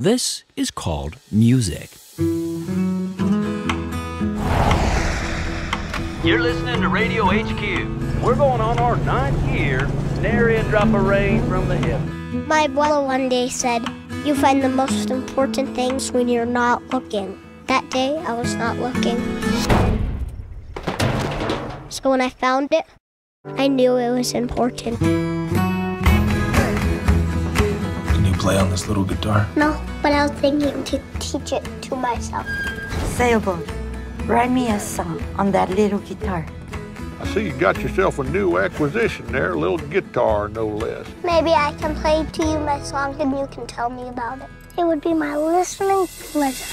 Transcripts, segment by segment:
This is called music. You're listening to Radio HQ. We're going on our ninth year, nary a drop of rain from the hip. My brother one day said, You find the most important things when you're not looking. That day, I was not looking. So when I found it, I knew it was important. Play on this little guitar? No, but I was thinking to teach it to myself. Sailboat, write me a song on that little guitar. I see you got yourself a new acquisition there, a little guitar, no less. Maybe I can play to you my song and you can tell me about it. It would be my listening pleasure.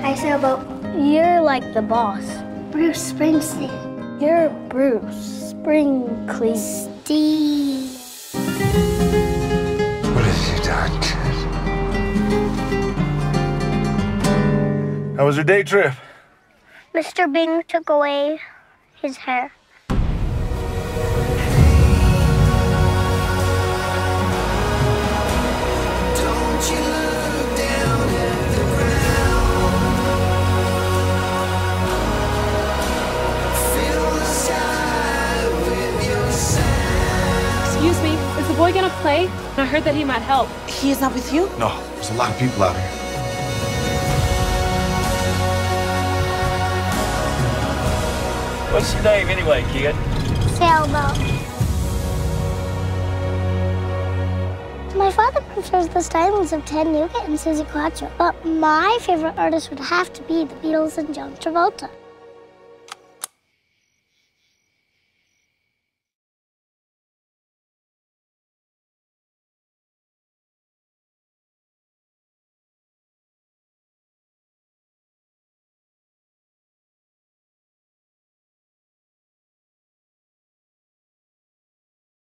Hi, Sailboat. You're like the boss. Bruce Springsteen. You're Bruce Springsteen. Steve. What have you done, kid? How was your day trip? Mr. Bing took away his hair. Boy gonna play? I heard that he might help. He is not with you? No, there's a lot of people out here. What's your name anyway, kid? Sailboat. My father prefers the stylings of Ted Nugent and Suzi Quatro, but my favorite artist would have to be the Beatles and John Travolta.